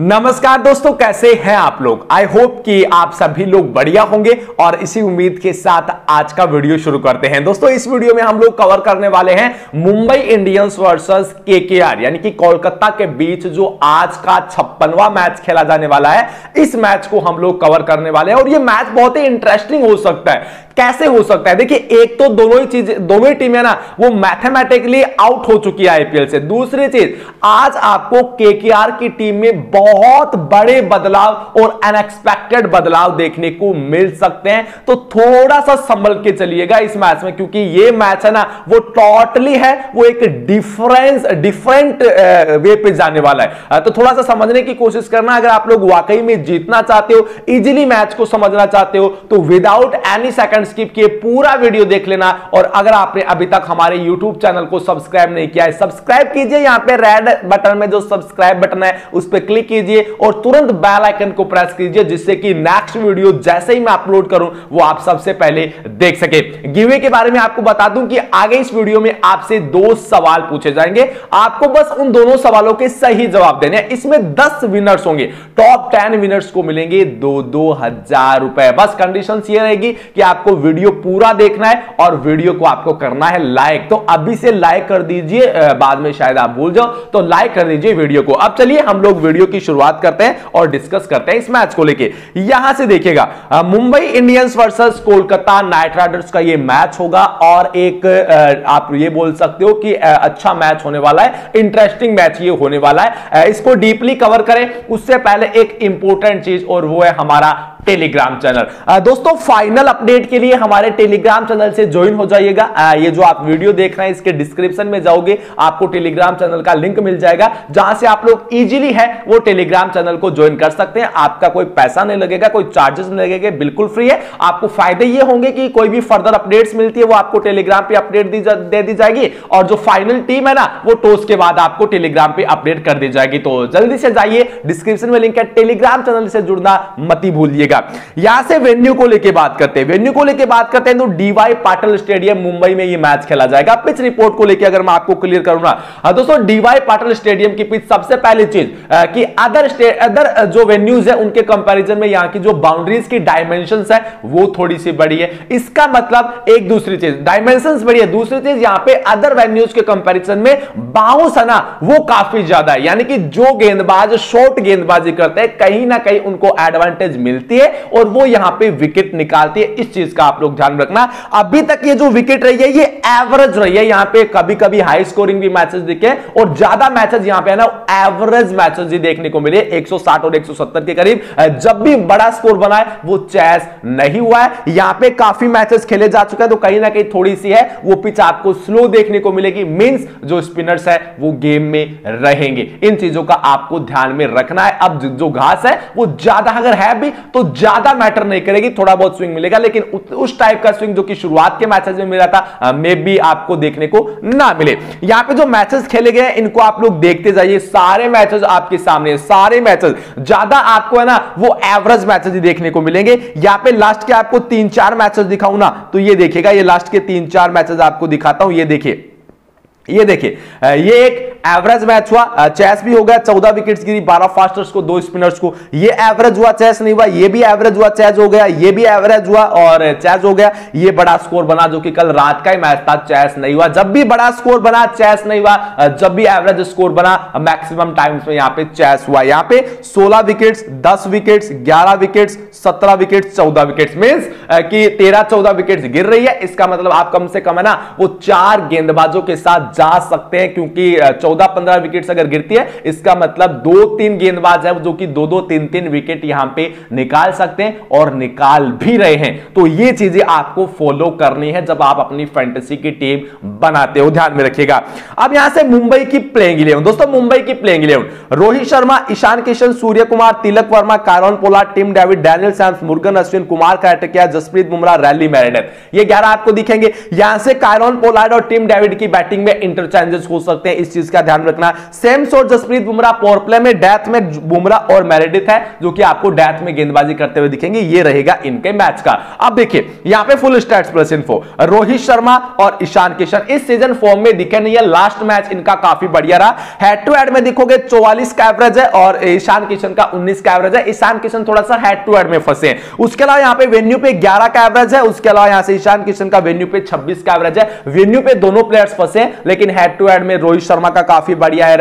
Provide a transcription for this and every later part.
नमस्कार दोस्तों, कैसे हैं आप लोग? आई होप कि आप सभी लोग बढ़िया होंगे और इसी उम्मीद के साथ आज का वीडियो शुरू करते हैं। दोस्तों, इस वीडियो में हम लोग कवर करने वाले हैं मुंबई इंडियंस वर्सेस केकेआर यानी कि कोलकाता के बीच जो आज का छप्पनवा मैच खेला जाने वाला है। इस मैच को हम लोग कवर करने वाले हैं और ये मैच बहुत ही इंटरेस्टिंग हो सकता है कैसे हो सकता है? देखिए, एक तो दोनों ही चीज़, दोनों ही टीम है ना, वो मैथमेटिकली आउट हो चुकी है आईपीएल से। दूसरी चीज़, आज आपको केकेआर की टीम में बहुत बड़े बदलाव और अनएक्सपेक्टेड बदलाव देखने को मिल सकते हैं। तो थोड़ा सा संभल के चलिएगा इस मैच में, क्योंकि ये मैच है ना, वो टोटली है, वो एक डिफरेंस डिफरेंट वे पे जाने वाला है। तो थोड़ा सा समझने की कोशिश करना, अगर आप लोग वाकई में जीतना चाहते हो इजिली मैच को समझना चाहते हो तो विदाउट एनी सेकंड स्किप किए पूरा वीडियो देख लेना। और अगर आपने अभी तक हमारे यूट्यूब चैनल को सब्सक्राइब नहीं किया है सब्सक्राइब कीजिए। यहाँ पे रेड बटन में जो सब्सक्राइब बटन है, उस पर क्लिक कीजिए और तुरंत बेल आइकन को प्रेस कीजिए, जिससे कि नेक्स्ट वीडियो जैसे ही मैं अपलोड करूँ, वो आप सबसे पहले देख सके। गिवे के बारे में आपको बता दूँ कि आगे इस वीडियो में आपसे दो सवाल पूछे जाएँगे। आपको बस उन दोनों सवालों के सही जवाब देने हैं। इसमें दस विनर्स होंगे। टॉप टेन विनर्स को मिलेंगे दो दो हज़ार रुपए। बस कंडीशन ये रहेगी कि आपको वीडियो पूरा देखना है और वीडियो को आपको करना है लाइक तो अभी से लाइक कर दीजिए बाद में शायद आप भूल जाओ तो लाइक कर दीजिए वीडियो को। अब चलिए हम लोग वीडियो की शुरुआत करते हैं और डिस्कस करते हैं इस मैच को लेके। यहाँ से देखिएगा Mumbai Indians versus Kolkata Knight Riders का ये मैच होगा और एक आप ये बोल सकते हो कि अच्छा मैच होने वाला है इंटरेस्टिंग मैच ये होने वाला है। इसको डीपली कवर करें। उससे पहले एक इंपॉर्टेंट चीज़ और वो है हमारा टेलीग्राम चैनल। दोस्तों फाइनल अपडेट के लिए हमारे टेलीग्राम चैनल से ज्वाइन हो जाइएगा। ये जो आप वीडियो देख रहे हैं, इसके डिस्क्रिप्शन में जाओगे, आपको टेलीग्राम चैनल का लिंक मिल जाएगा। जहाँ से आप लोग इजीली है, वो टेलीग्राम चैनल को ज्वाइन कर सकते हैं। आपका कोई पैसा नहीं लगेगा, कोई चार्जेस नहीं लगेगा, बिल्कुल फ्री है। आपको फ़ायदे ये होंगे कि कोई भी फर्दर अपडेट्स मिलती है, वो आपको टेलीग्राम पे अपडेट दी दे जाएगी। और जो फाइनल टीम है ना, वो टोस के बाद आपको टेलीग्राम पे अपडेट कर दी जाएगी। तो जल्दी से जाइए डिस्क्रिप्शन में लिंक है। टेलीग्राम चैनल से जुड़ना मत भूलिएगा जाएगा यहाँ से वेन्यू को लेकर बात करते हैं। वेन्यू को लेकर बात करते हैं तो डीवाई पाटिल स्टेडियम मुंबई में ये मैच खेला जाएगा। पिच रिपोर्ट को लेकर अगर मैं आपको क्लियर करूँगा। हाँ, दोस्तों डीवाई पाटिल स्टेडियम की पिच सबसे पहली चीज़ कि अदर अदर जो वेन्यूज है उनके कंपैरिजन में यहाँ की जो बाउंड्रीज की डायमेंशन है वो थोड़ी सी बड़ी है। इसका मतलब एक दूसरी चीज़ डायमेंशन बड़ी है। दूसरी चीज़ यहाँ पे अदर वेन्यूज के कंपैरिजन में बाउंस है ना वो काफ़ी ज़्यादा है। यानी कि जो गेंदबाज शॉर्ट गेंदबाजी करते हैं कहीं ना कहीं उनको एडवांटेज मिलती है। और वो यहाँ पे विकेट निकालती है। इस चीज़ का आप लोग ध्यान रखना। अभी तक ये जो विकेट रही है, ये एवरेज रही है। यहाँ पे कभी कभी हाई स्कोरिंग भी मैचेस दिखे और ज़्यादा मैचेस यहाँ पे है ना एवरेज मैचेस ही देखने को मिले। 160 और 170 के करीब। जब भी बड़ा स्कोर बना है वो चैस नहीं हुआ है। यहाँ पे काफ़ी मैचेस खेले जा चुके हैं तो कहीं ना कहीं थोड़ी सी है। वो पिच आपको स्लो देखने को मिलेगी। मींस जो स्पिनर्स है, वो गेम में रहेंगे। इन चीज़ों का आपको ध्यान में रखना है। अब जो घास है, वो ज़्यादा अगर है भी तो ज़्यादा मैटर नहीं करेगी, थोड़ा बहुत स्विंग मिलेगा, लेकिन उस टाइप का स्विंग जो कि शुरुआत के मैचेस में मिला था मे भी आपको देखने को ना मिले। यहाँ पे जो मैचेस खेले गए इनको आप लोग देखते जाइए। सारे मैचेस आपके सामने सारे मैचेस ज़्यादा आपको है ना, वो एवरेज मैचेस ही देखने को मिलेंगे। यहाँ पे लास्ट के आपको तीन चार मैचेस दिखाऊँ ना तो ये देखिएगा, ये लास्ट के तीन चार मैचेस आपको दिखाता हूँ, ये देखिए। ये देखिए ये एक एवरेज मैच हुआ। चेस भी हो गया, चौदह विकेट्स गिरी, बारह फास्टर्स को, दो स्पिनर्स को। ये एवरेज हुआ चेस नहीं हुआ, ये भी एवरेज हुआ चेस हो गया, ये भी एवरेज हुआ और चेस हो गया। ये बड़ा स्कोर बना जो कि कल रात का ही मैच था चेस नहीं हुआ। जब भी बड़ा स्कोर बना चेस नहीं हुआ। जब भी एवरेज स्कोर बना मैक्सिमम टाइम्स में यहाँ पे चेस हुआ। यहाँ पे सोलह विकेट दस विकेट ग्यारह विकेट सत्रह विकेट चौदह विकेट मीन की तेरह चौदह विकेट गिर रही है। इसका मतलब आप कम से कम है ना, वो चार गेंदबाजों के साथ जा सकते हैं, क्योंकि चौदह पंद्रह विकेट अगर गिरती है, इसका मतलब दो तीन गेंदबाज है, जो कि दो दो तीन तीन विकेट यहाँ पे निकाल सकते हैं और निकाल भी रहे हैं। तो ये चीज़ें आपको फॉलो करनी है जब आप अपनी फैंटेसी की टीम बनाते हो, ध्यान में रखिएगा। अब यहाँ से मुंबई की प्लेइंग इलेवन दोस्तों, मुंबई की playing eleven Rohit Sharma, Ishan Kishan, Surya Kumar, Tilak Varma, Kieron Pollard Tim David, Daniel Sams, Murugan Ashwin, Kumar Kartikeya Jasprit Bumrah, Riley Meredith. ये ग्यारह आपको दिखेंगे। यहाँ से कायरन पोलार्ड और टीम डेविड की बैटिंग में इंटरचेंजेस हो सकते हैं, इस चीज़ का ध्यान रखना। Same shot Jasprit Bumrah power play में डेथ में बुमराह और मैरिडिथ है, जो कि आपको डेथ में गेंदबाजी करते हुए दिखेंगे। ये रहेगा इनके मैच का। अब देखिए, यहाँ पे full stats plus info Rohit Sharma और ईशान किशन, इस सीज़न फॉर्म में दिखे नहीं है। लास्ट मैच इनका काफ़ी बढ़िया रहा। हेड टू हेड में देखोगे, चौवालीस का एवरेज है और ईशान किशन का उन्नीस का एवरेज है। ईशान किशन थोड़ा सा हेड टू हेड में फंसे हैं। उसके अलावा यहाँ पे वेन्यू पे ग्यारह का एवरेज है। उसके अलावा यहाँ से ईशान किशन का वेन्यू पे छब्बीस का एवरेज है। वेन्यू पे दोनों प्लेयर्स फंसे लेकिन हेड टू हेड में रोहित शर्मा का काफ़ी बढ़िया है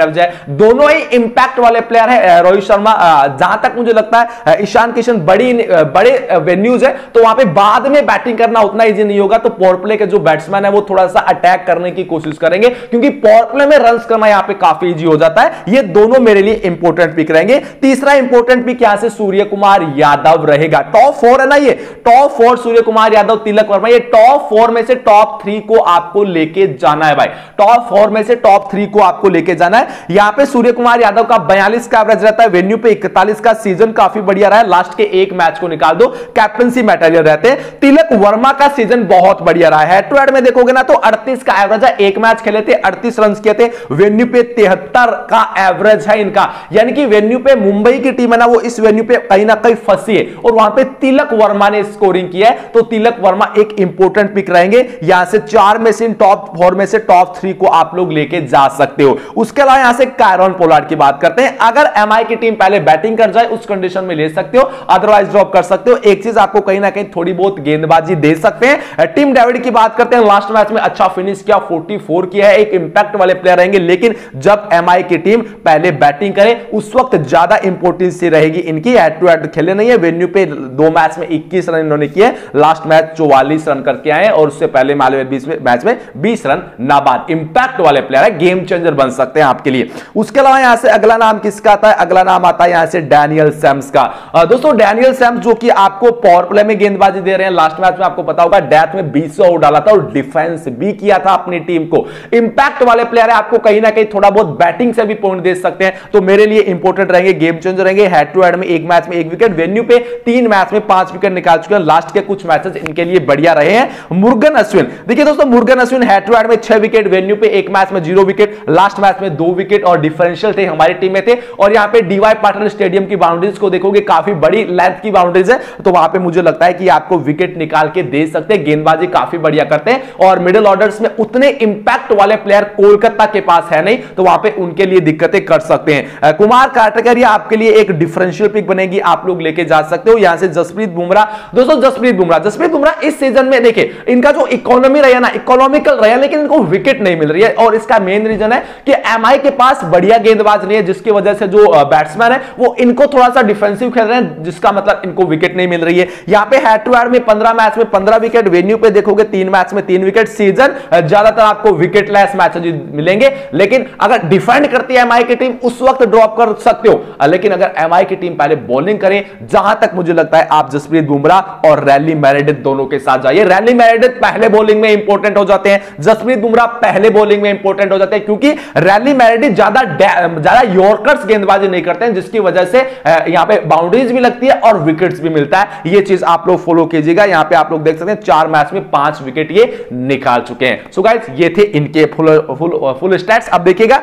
दोनों ही इंपैक्ट वाले प्लेयर है रोहित शर्मा जहाँ तक मुझे लगता है ईशान किशन बड़ी बड़े वेन्यूज है तो वहाँ पे बाद में बैटिंग करना उतना इजी नहीं होगा तो पावर के जो बैट्समैन है, वो थोड़ा सा अटैक करने की कोशिश करेंगे, क्योंकि पावर में रन करना यहाँ पे काफ़ी इजी हो जाता है। ये दोनों मेरे लिए इंपॉर्टेंट पिक रहेंगे। तीसरा इंपॉर्टेंट पिक यहाँ से सूर्य कुमार यादव रहेगा। टॉप फोर है ना ये? टॉप फोर सूर्य कुमार यादव, तिलक वर्मा, ये टॉप फोर में से टॉप थ्री को आपको लेके जाना है भाई। टॉप फोर में से टॉप थ्री को आपको लेके जाना है। यहाँ पे सूर्य कुमार यादव का बयालीस का एवरेज रहता है, वेन्यू पे इकतालीस का सीज़न काफ़ी बढ़िया रहा है। लास्ट के एक मैच को निकाल दो कैप्टनसी मटेरियल रहते हैं। तिलक वर्मा का सीज़न बहुत बढ़िया रहा है। टू में देखोगे ना तो 38 का एवरेज है, एक मैच खेले थे 38 रन किए थे। वेन्यू पे तिहत्तर का एवरेज है इनका। यानी कि वेन्यू पे मुंबई की टीम है ना, वो इस वेन्यू पे कहीं ना कहीं फंसी है। और वहाँ पे तिलक वर्मा ने स्कोरिंग किया है। तो तिलक वर्मा एक इंपोर्टेंट पिक रहेंगे। यहाँ से चार में से टॉप फोर में से टॉप थ्री को आप लोग लेके जा सकते हो। उसके अलावा यहाँ से कायरन पोलार्ड की बात करते हैं। अगर एमआई की टीम पहले बैटिंग कर जाए, उस कंडीशन में ले सकते हो। अदरवाइज़ ड्रॉप कर सकते हो। एक चीज़ आपको कहीं ना कहीं थोड़ी बहुत गेंदबाजी दे सकते हैं। टीम डेविड की बात करते हैं। लास्ट मैच में अच्छा फिनिश किया 44 किया है। एक इंपैक्ट वाले प्लेयर रहेंगे। लेकिन जब एमआई की टीम पहले बैटिंग करे, उस वक्त ज़्यादा इंपोर्टेंस रहेगी इनकी। हेड टू हेड खेले नहीं है। वेन्यू पे दो मैच में इक्कीस रन इन्होंने किए लास्ट मैच चौवालीस रन करके आए और उससे पहले माले बीस मैच में बीस रन नाबाद। इंपैक्ट वाले प्लेयर है गेम चेंजर बन सकते हैं आपके लिए। उसके अलावा यहाँ से अगला नाम किसका आता है? अगला नाम आता है यहाँ से डैनियल सैम्स का। दोस्तों डैनियल सैम्स जो कि आपको पावर प्ले में गेंदबाजी दे रहे हैं लास्ट मैच में आपको पता होगा डेथ में 20 आउट डाला था और डिफेंस भी किया था अपनी टीम को। इंपैक्ट वाले प्लेयर है, आपको कहीं ना कहीं थोड़ा बहुत बैटिंग से भी पॉइंट दे सकते हैं। तो मेरे लिए इंपोर्टेंट रहेंगे गेम चेंजर रहेंगे। हेड टू हेड में एक मैच में एक विकेट वेन्यू पे तीन मैच में पाँच विकेट निकाल चुके हैं। लास्ट के कुछ मैचेस इनके लिए बढ़िया रहे हैं। मुर्गन अश्विन। देखिए दोस्तों, Murugan Ashwin head to head में छह विकेट वेन्यू पे एक मैच में ज़ीरो विकेट लास्ट मैच में दो विकेट और डिफरेंशियल थे, हमारी टीम में थे। और यहाँ पे डीवाई पाटिल स्टेडियम की बाउंड्रीज को देखोगे, काफ़ी बड़ी लेंथ की बाउंड्रीज है। तो वहाँ पे मुझे लगता है कि आपको विकेट निकाल के दे सकते हैं, गेंदबाजी काफ़ी बढ़िया करते हैं। और मिडिल ऑर्डर्स में उतने इंपैक्ट वाले प्लेयर कोलकाता के पास है नहीं तो वहाँ पे उनके लिए दिक्कतें कर सकते हैं। कुमार काटकरिया आपके लिए एक डिफरेंशियल पिक बनेगी, आप लोग लेके जा सकते हो। यहाँ से जसप्रीत बुमराह। दोस्तों, जसप्रीत बुमराह जसप्रीत बुमराह इस सीज़न में, देखिए, इनका जो इकोनॉमी रहा ना इकोनॉमिकल रहा लेकिन इनको विकेट मिल रही है। और इसका मेन रीजन है कि एमआई के पास बढ़िया गेंदबाज नहीं है, जिसकी वजह से जो बैट्समैन है, वो इनको थोड़ा सा डिफेंसिव खेल रहे हैं, जिसका मतलब इनको विकेट नहीं मिल रही है। यहाँ पे हेड टू हेड में पंद्रह मैच में पंद्रह विकेट वेन्यू पे देखोगे तीन मैच में तीन विकेट सीज़न ज़्यादातर आपको विकेट लेस मैच मिलेंगे। लेकिन अगर डिफेंड करती है एमआई की टीम उस वक्त ड्रॉप कर सकते हो। लेकिन अगर एमआई की टीम पहले बॉलिंग करे, जहाँ तक मुझे लगता है आप जसप्रीत बुमराह और रैली मैरिडिथ दोनों के साथ जाइए। रैली मैरिडिथ पहले बॉलिंग में इंपॉर्टेंट हो जाते हैं। जसप्रीत बुमराह बॉलिंग में इंपॉर्टेंट हो जाते हैं, क्योंकि रैली मैरिडिथ ज़्यादा ज़्यादा यॉर्कर्स गेंदबाजी नहीं करते हैं, जिसकी वजह से यहाँ पे बाउंड्रीज भी लगती है और विकेट्स भी मिलता है। ये चीज़ आप लोग फॉलो कीजिएगा। यहाँ पे आप लोग देख सकते हैं, चार मैच में पाँच विकेट ये निकाल चुके हैं। सो गाइस ये थे इनके फुल फुल फुल स्टैट्स अब देखिएगा,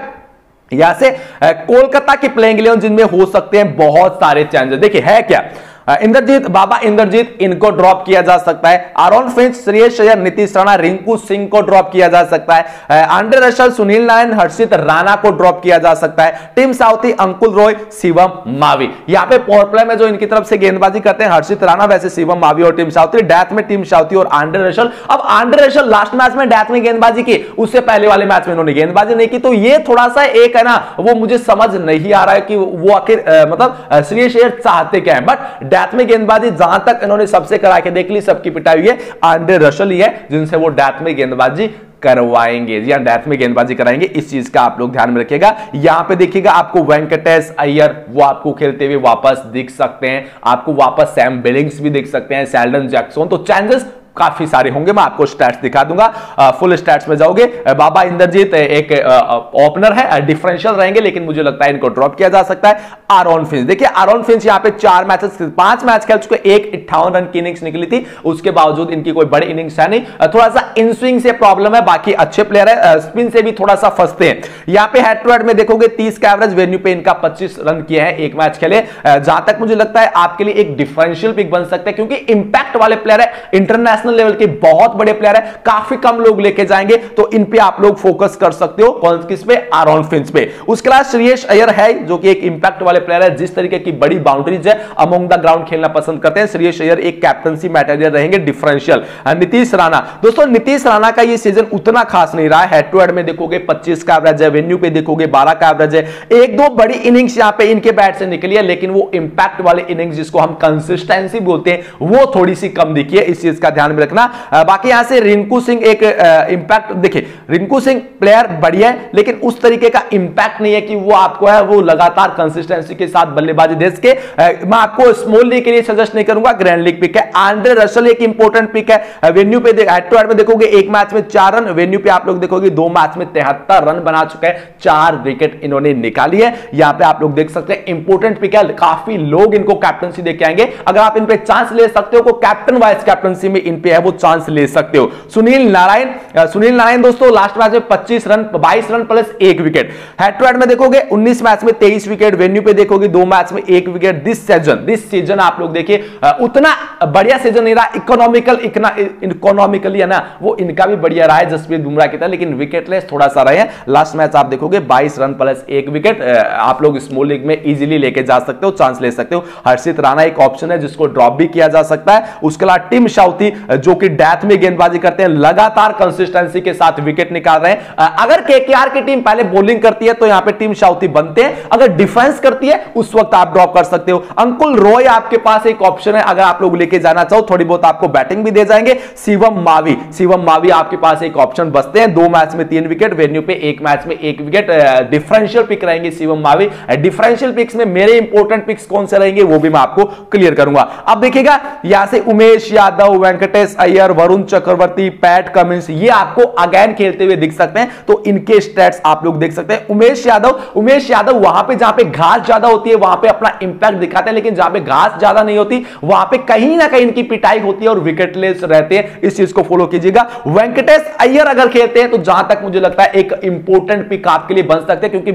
यहाँ से कोलकाता की प्लेइंग इलेवन जिनमें हो सकते हैं बहुत सारे चेंजेस देखिए, है क्या? इंद्रजीत, बाबा इंद्रजीत इनको ड्रॉप किया जा सकता है। आरोन फिंच, श्रेयस अय्यर, नीतीश राणा, रिंकू सिंह को ड्रॉप किया जा सकता है। आंड्रे रशल, सुनील नारायण, हर्षित राणा को ड्रॉप किया जा सकता है। Tim Southee, Anukul Roy, Shivam Mavi. यहाँ पे पावर प्ले में जो इनकी तरफ़ से गेंदबाजी करते हैं, हर्षित राणा, वैसे शिवम मावी और टीम साउथी। डेथ में टीम साउथी और आंड्रे रशल। अब आंड्रे रशल लास्ट मैच में डेथ में गेंदबाजी की, उससे पहले वाले मैच में उन्होंने गेंदबाजी नहीं की। तो ये थोड़ा सा एक है ना, वो मुझे समझ नहीं आ रहा है कि वो आखिर मतलब श्रेयस अय्यर चाहते क्या है। बट डेथ में गेंदबाजी जहाँ तक इन्होंने सबसे करा के देख ली, सबकी पिटाई हुई है। आंड्रे रशल ही है, जिनसे वो डेथ में गेंदबाजी करवाएँगे। या डेथ में गेंदबाजी कराएँगे। इस चीज़ का आप लोग ध्यान में रखिएगा। यहाँ पे देखिएगा आपको वेंकटेश अयर वो आपको खेलते हुए वापस दिख सकते हैं। आपको वापस सैम बिलिंग्स भी दिख सकते हैं सैल्डन जैक्सन तो चांसेस काफ़ी सारे होंगे। मैं आपको स्टैट्स दिखा दूँगा। फुल स्टैट्स में जाओगे। बाबा इंद्रजीत एक ओपनर है डिफरेंशियल रहेंगे, लेकिन मुझे लगता है इनको ड्रॉप किया जा सकता है। आरोन फिंच देखिए आरोन फिंच यहाँ पे चार मैचेस पाँच मैच खेल चुके, एक इट्ठावन रन की इनिंग्स निकली थी। उसके बावजूद इनकी कोई बड़ी इनिंग्स है नहीं। थोड़ा सा इन स्विंग से प्रॉब्लम है, बाकी अच्छे प्लेयर है। स्पिन से भी थोड़ा सा फंसते हैं। यहाँ पे हेड टू हेड में देखोगे, तीस का एवरेज वेन्यू पे इनका पच्चीस रन किया है, एक मैच खेले। जहाँ तक मुझे लगता है, आपके लिए एक डिफरेंशियल पिक बन सकता है, क्योंकि इंपैक्ट वाले प्लेयर है इंटरनेशनल लेवल के बहुत बड़े प्लेयर है, काफ़ी कम लोग लेके जाएँगे तो इन पे आप लोग फोकस कर सकते हो। कौन, किस पे? आरोन फिंच पे। उसके बाद श्रेयस अयर है, जो कि एक इंपैक्ट वाले प्लेयर है, जिस तरीके की बड़ी बाउंड्रीज है अमोंग द ग्राउंड खेलना पसंद करते हैं। श्रेयस अयर एक कैप्टनसी मैटेरियल रहेंगे डिफरेंशियल नीतीश राणा। दोस्तों, नीतीश राणा का ये सीज़न उतना खास नहीं रहा। हेड टू हेड में देखोगे 25 का एवरेज है वेन्यू पे देखोगे 12 का एवरेज है। एक दो बड़ी इनिंग्स यहाँ पे इनके बैट से निकली है, लेकिन वो इंपैक्ट वाले इनिंग्स जिसको हम कंसिस्टेंसी बोलते हैं, वो थोड़ी सी कम दिखी है। इस चीज़ का ध्यान में रखना बाकी यहाँ से रिंकू सिंह एक इंपैक्ट देखिए, रिंकू सिंह प्लेयर बढ़िया है, लेकिन उस तरीके का इंपैक्ट नहीं है कि वो आपको है, वो लगातार कंसिस्टेंसी के साथ बल्लेबाजी दे सके। मैं आपको स्मॉल लीग के लिए सजेस्ट नहीं करूँगा ग्रैंड लीग पिक है। आंड्रे रसल एक इंपॉर्टेंट पिक है। वेन्यू पे हेड टू हेड में देखोगे, एक मैच में चार रन वेन्यू पे आप लोग देखोगे, दो मैच में तिहत्तर रन बना चुके हैं। चार विकेट इन्होंने निकाली है। यहाँ पे आप लोग देख सकते हैं इंपॉर्टेंट पिक है। काफ़ी लोग इनको कैप्टनसी देके आएँगे। अगर आप इन पे चांस ले सकते हो कैप्टन वाइस कैप्टनसी में इन पे है, वो चांस ले सकते हो। सुनील नारायण सुनील नारायण दोस्तों लास्ट मैच में पच्चीस रन, बाईस रन प्लस एक विकेट हेड टू हेड में देखोगे, उन्नीस मैच में तेईस विकेट वेन्यू पे देखोगे, दो मैच में एक wicket this season this season आप लोग देखिए उतना बढ़िया सीज़न नहीं रहा इकोनॉमिकल इकोनॉमिकली है ना, वो इनका भी बढ़िया रहा है, जसप्रीत बुमराह की तरह, लेकिन विकेटलेस थोड़ा सा रहे लास्ट मैच आप देखोगे 22 रन प्लस एक विकेट आप लोग स्मॉल लीग में इजीली लेके जा सकते हो चांस ले सकते हो। हर्षित राणा एक ऑप्शन है, जिसको ड्रॉप भी किया जा सकता है। उसके अलावा टीम शाउती जो कि डेथ में गेंदबाजी करते हैं, लगातार कंसिस्टेंसी के साथ विकेट निकाल रहे हैं। अगर केकेआर की टीम पहले बॉलिंग करती है तो यहाँ पे टीम शाउती बनते हैं। अगर डिफेंस करती है, उस वक्त आप ड्रॉप कर सकते हो। अंकुल रॉय आपके पास एक ऑप्शन है, अगर आप लोग लेके जाना चाहो, थोड़ी बहुत आपको बैटिंग भी दे जाएँगे। शिवम मावी शिवम मावी आपके पास एक ऑप्शन बचते हैं। दो मैच में तीन विकेट वेन्यू पे एक मैच में एक विकेट डिफरेंशियल पिक रहेंगे शिवम मावी। डिफरेंशियल पिक्स में मेरे इंपॉर्टेंट पिक्स कौन से रहेंगे, वो भी मैं आपको क्लियर करूँगा। अब देखिएगा, यहाँ से उमेश यादव वेंकटेश अय्यर वरुण चक्रवर्ती पैट कमिंस ये आपको अगेन खेलते हुए दिख सकते हैं। तो इनके स्टेट्स आप लोग देख सकते हैं। उमेश यादव उमेश यादव वहाँ पे, जहाँ पे घास ज़्यादा होती है, वहाँ पे अपना इंपैक्ट दिखाते हैं, लेकिन जहाँ पे घास ज़्यादा नहीं होती, वहाँ पे कहीं ना कहीं इनकी पिटाई होती है और विकेटलेस रहते हैं। इस चीज़ को फॉलो कीजिएगा। वेंकटेश अय्यर अगर खेलते हैं तो जहाँ तक मुझे लगता है एक इंपोर्टेंट पिक आपके लिए बन सकते हैं, क्योंकि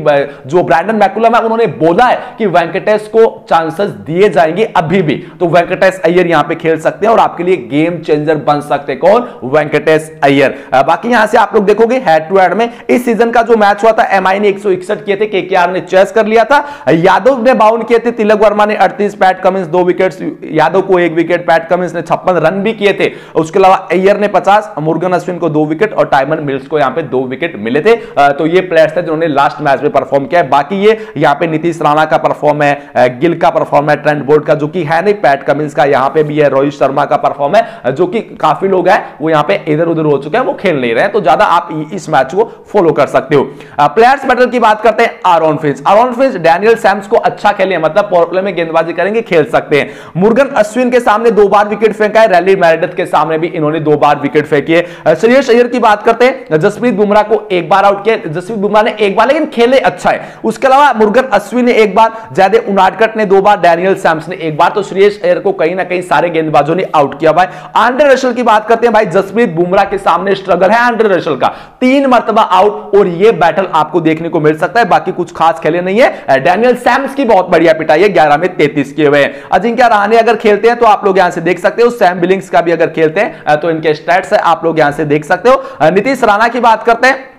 जो ब्रैंडन मैकुलम है, उन्होंने बोला है कि वेंकटेश को चांसेस दिए जाएँगे अभी भी। तो वेंकटेश अय्यर यहाँ पे खेल सकते हैं और आपके लिए गेम चेंजर बन सकते कौन? वेंकटेश अय्यर। बाकी यहाँ से आप लोग देखोगे हेड टू हेड में इस सीज़न का जो मैच हुआ था एमआई ने एक किए थे केकेआर ने चेस कर लिया था। यादव ने बाउंड किए थे, तिलक वर्मा ने अड़तीस पैट कमिंस दो विकेट यादव को एक विकेट पैट कमिंस ने छप्पन रन भी किए थे। उसके अलावा अय्यर ने पचास, मुर्गन अश्विन को दो विकेट और टाइमन मिल्स को यहाँ पे दो विकेट मिले थे। तो ये प्लेयर्स थे जिन्होंने लास्ट मैच में परफॉर्म किया बाकी ये यहाँ पे नीतीश राणा का परफॉर्म है गिल का परफॉर्म है ट्रेंड बोर्ड का, जो कि है नहीं पैट कमिंस का, यहाँ पे भी है, रोहित शर्मा का परफॉर्म है जो कि काफ़ी लोग हैं, वो यहाँ पे इधर उधर हो चुके हैं, वो खेल नहीं रहे हैं तो ज़्यादा आप इस मैच को फॉलो कर सकते हो। प्लेयर्स बैटल की बात करते हैं Aaron Finch Aaron Finch Daniel Sams को अच्छा खेले मतलब पावर में गेंदबाजी करेंगे, खेल सकते हैं। मुर्गन अश्विन के सामने दो बार विकेट फेंका है रैली मैरिडथ के सामने भी इन्होंने दो बार विकेट फेंकी है। श्रेयस अय्यर की बात करते हैं, जसप्रीत बुमराह को एक बार आउट किया जसप्रीत बुमराह ने एक बार, लेकिन खेले अच्छा है। उसके अलावा मुर्गन अश्विन ने एक बार जयदे उनाडकट ने दो बार डैनियल सैम्स ने एक बार तो श्रेयस अय्यर को कहीं ना कहीं सारे गेंदबाजों ने आउट किया भाई आंड्रे रशल की बात करते हैं भाई, जसप्रीत बुमराह के सामने स्ट्रगल है एंड्रे रशल का। तीन मरतबा आउट और ये बैटल आपको देखने को मिल सकता है, बाकी कुछ खास खेले नहीं है। डेनियल सैम्स की बहुत बढ़िया पिटाई है, ग्यारह में तैतीस किए हुए अजिंक्य रहाने अगर खेलते हैं तो आप लोग यहाँ से देख सकते हो सैम बिलिंग्स का भी अगर खेलते हैं तो इनके स्टैट्स है, आप लोग यहाँ से देख सकते हो। नीतीश राणा की बात करते हैं।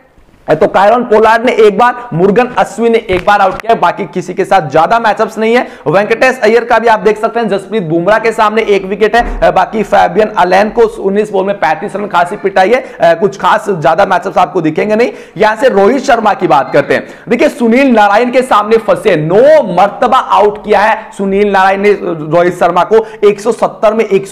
तो कायरन पोलार्ड ने एक बार, मुर्गन अश्विन ने एक बार आउट किया बाकी किसी के साथ ज़्यादा मैचअप्स नहीं है। वेंकटेश अय्यर का भी आप देख सकते हैं, जसप्रीत बुमराह के सामने एक विकेट है। बाकी फैबियन अलेन को 19 बॉल में 35 रन खासी पिटाई है। कुछ खास ज़्यादा मैचअप्स आपको दिखेंगे नहीं। यहाँ से रोहित शर्मा की बात करते हैं। देखिए, सुनील नारायण के सामने फंसे, नो मरतबा आउट किया है सुनील नारायण ने रोहित शर्मा को। एक सौ सत्तर में एक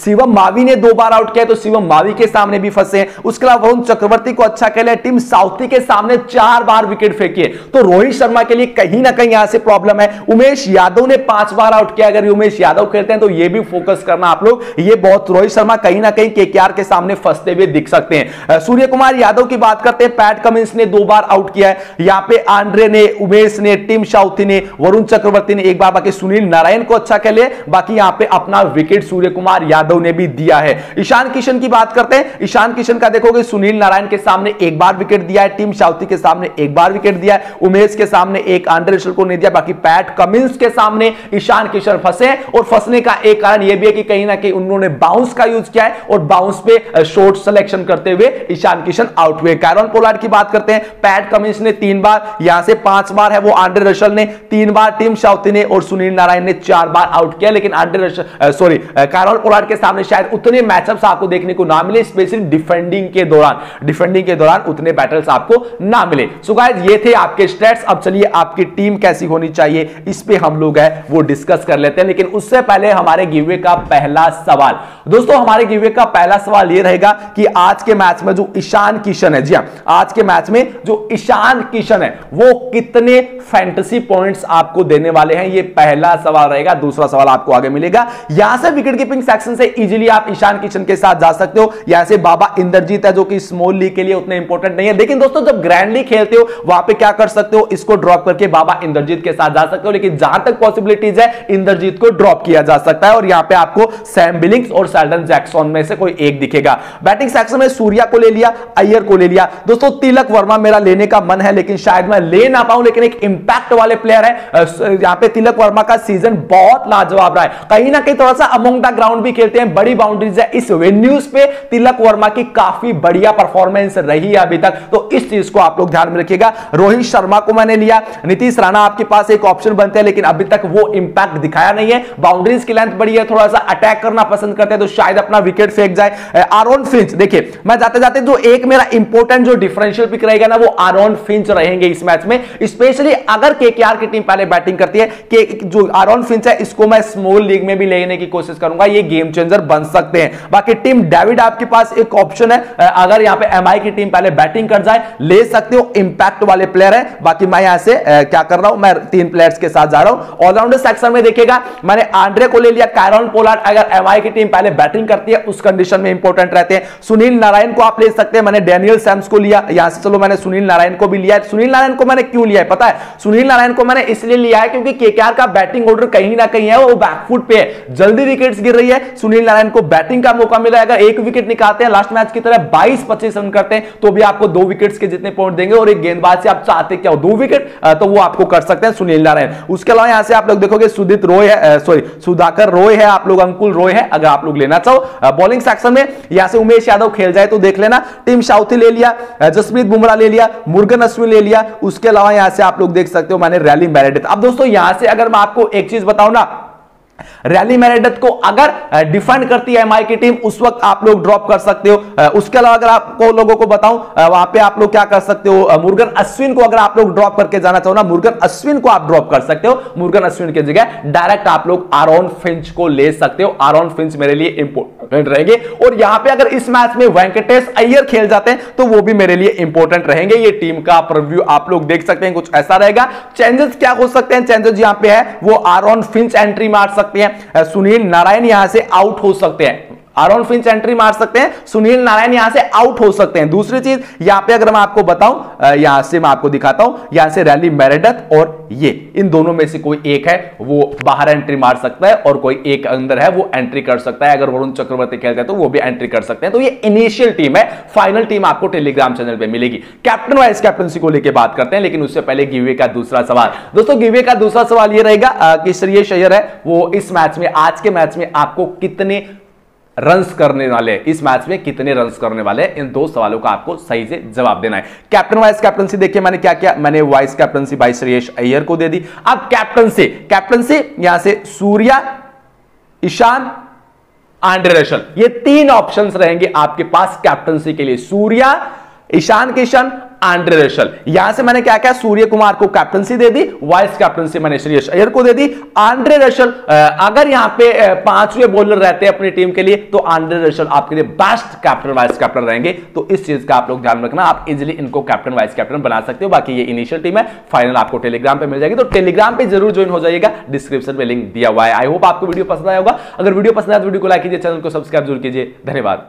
शिवम मावी ने दो बार आउट किया तो शिवम मावी के सामने भी फंसे उसके अलावा वरुण चक्रवर्ती को अच्छा खेले टीम साउथी के सामने चार बार विकेट फेंकी है तो रोहित शर्मा के लिए कहीं ना कहीं यहाँ से प्रॉब्लम है। उमेश यादव ने पाँच बार आउट किया। अगर उमेश यादव खेलते हैं तो ये भी फोकस करना आप लोग। ये बहुत रोहित शर्मा कहीं ना कहीं केकेआर के सामने फंसते हुए दिख सकते हैं। सूर्य कुमार यादव की बात करते हैं। पैट कमिंस ने दो बार आउट किया है। यहाँ पे आंड्रे ने, उमेश ने टीम साउथी ने, वरुण चक्रवर्ती ने, एक बार बाकी सुनील नारायण को अच्छा खेले। बाकी यहाँ पे अपना विकेट सूर्य कुमार यादव ने भी दिया है। ईशान किशन की बात करते हैं। ईशान किशन का देखोगे, सुनील नारायण के सामने एक बार विकेट दिया है। टीम साउथी के सामने एक बार विकेट दिया है। उमेश के सामने एक आंड्रे को नहीं दिया। बाकी पैट कमिंस के सामने ईशान किशन फंसे और फंसने का एक कारण यह भी है कि कहीं ना कहीं उन्होंने बाउंस का यूज़ किया है और बाउंस पे शॉर्ट सिलेक्शन करते हुए ईशान किशन आउट हुए। कैरन पोलार्ड की बात करते हैं। पैट कमिंस ने तीन बार, यहाँ से पाँच बार है वो आंड्रे रशल ने। तीन बार टीम साउथी ने और सुनील नारायण ने चार बार आउट किया। लेकिन Andre Russell sorry Kieron Pollard के सामने शायद उतने मैचअप्स आपको देखने को ना मिले स्पेशली डिफेंडिंग के दौरान। डिफेंडिंग के दौरान उतने बैटल्स आपको ना मिले। सो गाइस ये थे आपके स्टेट्स अब चलिए आपकी टीम कैसी होनी चाहिए, इस पे हम लोग है, वो डिस्कस कर लेते हैं। लेकिन उससे पहले हमारे गिवे का पहला सवाल। दोस्तों, हमारे गिवे का पहला सवाल यह रहेगा कि आज के मैच में जो ईशान किशन है, जी हाँ आज के मैच में जो ईशान किशन है, वो कितने फैंटेसी पॉइंट्स आपको देने वाले हैं? ये पहला सवाल रहेगा। दूसरा सवाल आपको आगे मिलेगा। यहाँ से विकेट कीपिंग सेक्शन से इजीली आप ईशान किशन के साथ जा सकते हो। यहाँ से बाबा इंद्रजीत है, जो कि स्मॉल लीग के लिए उतने इंपॉर्टेंट नहीं है। लेकिन दोस्तों, जब ग्रैंड लीग खेलते हो, वहाँ पे क्या कर सकते हो? इसको ड्रॉप करके बाबा इंद्रजीत के साथ जा सकते हो। लेकिन जहाँ तक पॉसिबिलिटीज है, इंद्रजीत को ड्रॉप किया जा सकता है। और यहाँ पे आपको सैम बिलिंग्स और सेल्डन जैक्सन में से कोई एक दिखेगा। बैटिंग सेक्शन में सूर्या को ले लिया अय्यर को ले लिया। दोस्तों, तिलक वर्मा मेरा लेने का मन है, लेकिन शायद मैं ले ना पाऊँ, लेकिन एक इंपैक्ट वाले प्लेयर है। यहाँ पे तिलक वर्मा का सीज़न बहुत लाजवाब रहा है। कहीं ना कहीं थोड़ा सा अमोंग द ग्राउंड भी खेलते हैं, बड़ी बाउंड्रीज है। इस वेन्यूज पे तिलक वर्मा की काफ़ी बढ़िया परफॉर्मेंस रही है अभी तक। तो इस चीज़ को आप लोग ध्यान में रखिएगा। रोहित शर्मा को मैंने लिया, नीतीश राणा आपके पास एक ऑप्शन बनते हैं, लेकिन अभी तक वो इंपैक्ट दिखाया नहीं है। बाउंड्रीज की लेंथ बड़ी है थोड़ा सा अटैक करना पसंद करते हैं तो शायद अपना विकेट फेंक जाए। आरोन फिंच देखिए, मैं जाते जाते जो एक मेरा इंपॉर्टेंट जो डिफरेंशियल पिक रहेगा ना, वो आरोन फिंच रहेंगे इस मैच में। स्पेशली अगर केकेआर की टीम पहले बैटिंग करती है कि जो आरोन फिंच है, इसको मैं स्मॉल लीग में भी लेने की कोशिश करूँगा, ये गेम चेंजर बन सकते हैं। बाकी टीम डेविड आपके पास एक ऑप्शन है अगर यहाँ पे एमआई की टीम पहले बैटिंग कर जाए, ले सकते हो इंपैक्ट वाले प्लेयर है। बाकी मैं यहाँ से क्या कर रहा हूँ, मैं तीन प्लेयर्स के साथ जा रहा हूँ। ऑलराउंडर सेक्शन में देखिएगा, मैंने आंड्रे को ले लिया कैरन पोलार्ड अगर एमआई की टीम पहले बैटिंग करती है, उस कंडीशन में इंपॉर्टेंट रहते हैं। सुनील नारायण को आप ले सकते हैं, मैंने डेनियल सैम्स को लिया, यहाँ से चलो मैंने सुनील नारायण को भी लिया सुनील नारायण को मैंने क्यों लिया है, पता है? सुनील नारायण को मैंने इसलिए लिया है क्योंकि केकेआर का बैटिंग ऑर्डर कहीं ना कहीं है, वो बैकफुट पे है। जल्दी विकेट्स गिर रही है, सुनील नारायण को बैटिंग का मौका मिला अगर एक विकेट निकालते हैं लास्ट मैच की तरह बाईस पच्चीस रन करते हैं तो भी आपको दो विकेट्स के जितने पॉइंट देंगे और एक गेंदबाज से आप चाहते क्या हो? दो विकेट तो वो आपको कर सकते हैं, सुनील नारायण। उसके अलावा यहाँ से आप लोग देखोगे सुदित रोय है सॉरी सुधाकर रोय है, आप लोग अंकुल रोय है, अगर आप लोग लेना चाहो। बॉलिंग सेक्शन में यहाँ से उमेश यादव खेल जाए तो देख लेना। टीम साउथी ले लिया जसप्रीत बुमराह ले लिया, मुर्गन अश्विन ले लिया। उसके अलावा यहाँ से आप लोग देख सकते हो मैंने रैली मैरिडिथ अब दोस्तों, यहाँ से अगर मैं आपको एक चीज़ बताऊँ ना रैली मेरेडत को अगर डिफेंड करती है एमआई की टीम उस वक्त आप लोग ड्रॉप कर सकते हो। उसके अलावा अगर आपको लोगों को बताऊँ वहाँ पे आप लोग क्या कर सकते हो? मुर्गन अश्विन को अगर आप लोग ड्रॉप करके जाना चाहो ना, मुर्गन अश्विन को आप ड्रॉप कर सकते हो। मुर्गन अश्विन की जगह डायरेक्ट आप लोग आरोन फिंच को ले सकते हो। आरोन फिंच मेरे लिए इंपोर्टेंट रहेंगे। और यहाँ पे अगर इस मैच में वेंकटेश अय्यर खेल जाते हैं तो वो भी मेरे लिए इंपोर्टेंट रहेंगे। ये टीम का प्रव्यू आप लोग देख सकते हैं, कुछ ऐसा रहेगा। चेंजेस क्या हो सकते हैं? चेंजेस यहाँ पे है, वो आरोन फिंच एंट्री मार सकते हैं। सुनील नारायण यहाँ से आउट हो सकते हैं। आरोन फिंच एंट्री मार सकते हैं, सुनील नारायण यहाँ से आउट हो सकते हैं। दूसरी चीज़, यहाँ पे अगर मैं आपको बताऊँ यहाँ से मैं आपको दिखाता हूँ, यहाँ से रैली मेरेडथ और ये, इन दोनों में से कोई एक है, वो बाहर एंट्री मार सकता है और कोई एक अंदर है, वो एंट्री कर सकता है। अगर वरुण चक्रवर्ती खेलते हैं तो वो भी एंट्री कर सकते हैं। तो ये इनिशियल टीम है, फाइनल टीम आपको टेलीग्राम चैनल पर मिलेगी। कैप्टन वाइस कैप्टनसी को लेकर बात करते हैं, लेकिन उससे पहले गिवे का दूसरा सवाल। दोस्तों, गिवे का दूसरा सवाल ये रहेगा कि श्रेयस अय्यर है, वो इस मैच में, आज के मैच में आपको कितने रन्स करने वाले, इस मैच में कितने रन्स करने वाले, इन दो सवालों का आपको सही से जवाब देना है। कैप्टन वाइस कैप्टनसी देखिए मैंने क्या किया? मैंने वाइस कैप्टनसी भाई श्रेयस अय्यर को दे दी। अब कैप्टनसी कैप्टनसी यहाँ से सूर्या ईशान आंड्रे रशल ये तीन ऑप्शंस रहेंगे आपके पास कैप्टनसी के लिए। सूर्या ईशान किशन आंड्रे रशल यहाँ से मैंने क्या किया? सूर्य कुमार को कैप्टनसी दे दी वाइस कैप्टनसी मैंने श्रेयस अय्यर को दे दी। आंड्रे रशल अगर यहाँ पे पाँचवें बॉलर रहते हैं अपनी टीम के लिए तो आंड्रे रशल आपके लिए बेस्ट कैप्टन वाइस कैप्टन रहेंगे। तो इस चीज़ का आप लोग ध्यान रखना, आप इजिली इनको कैप्टन वाइस कैप्टन बना सकते हो। बाकी ये इनिशियल टीम है फाइनल आपको टेलीग्राम पे मिल जाएगी। तो टेलीग्राम पे ज़रूर ज्वाइन हो जाएगा डिस्क्रिप्शन में लिंक दिया हुआ है। आई होप आपको वीडियो पसंद आया अगर वीडियो पसंद आया तो वीडियो को लाइक कीजिए चैनल को सब्सक्राइब ज़रूर कीजिए। धन्यवाद।